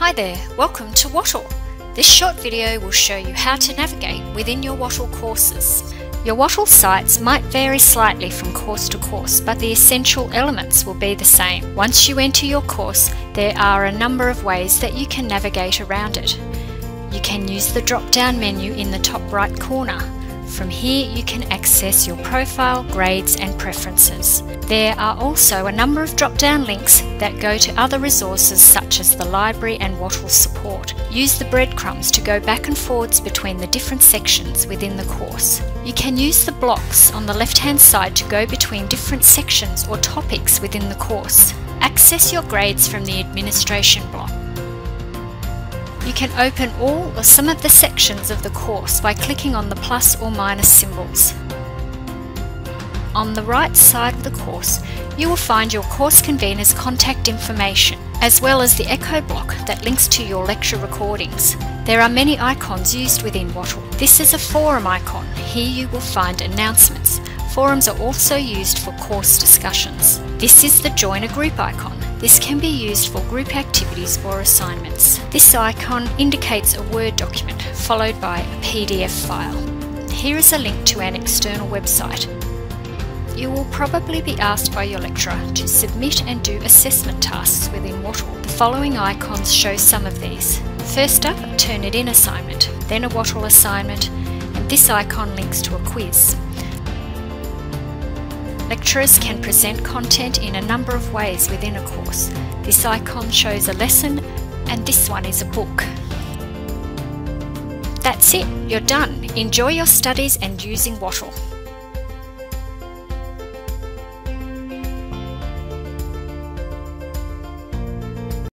Hi there, welcome to Wattle. This short video will show you how to navigate within your Wattle courses. Your Wattle sites might vary slightly from course to course, but the essential elements will be the same. Once you enter your course, there are a number of ways that you can navigate around it. You can use the drop-down menu in the top right corner. From here you can access your profile, grades and preferences. There are also a number of drop-down links that go to other resources such as the library and Wattle support. Use the breadcrumbs to go back and forwards between the different sections within the course. You can use the blocks on the left-hand side to go between different sections or topics within the course. Access your grades from the administration block. You can open all or some of the sections of the course by clicking on the plus or minus symbols. On the right side of the course, you will find your course convener's contact information, as well as the echo block that links to your lecture recordings. There are many icons used within Wattle. This is a forum icon. Here you will find announcements. Forums are also used for course discussions. This is the join a group icon. This can be used for group activities or assignments. This icon indicates a Word document followed by a PDF file. Here is a link to an external website. You will probably be asked by your lecturer to submit and do assessment tasks within Wattle. The following icons show some of these. First up, Turnitin assignment, then a Wattle assignment, and this icon links to a quiz. Lecturers can present content in a number of ways within a course. This icon shows a lesson and this one is a book. That's it, you're done. Enjoy your studies and using Wattle.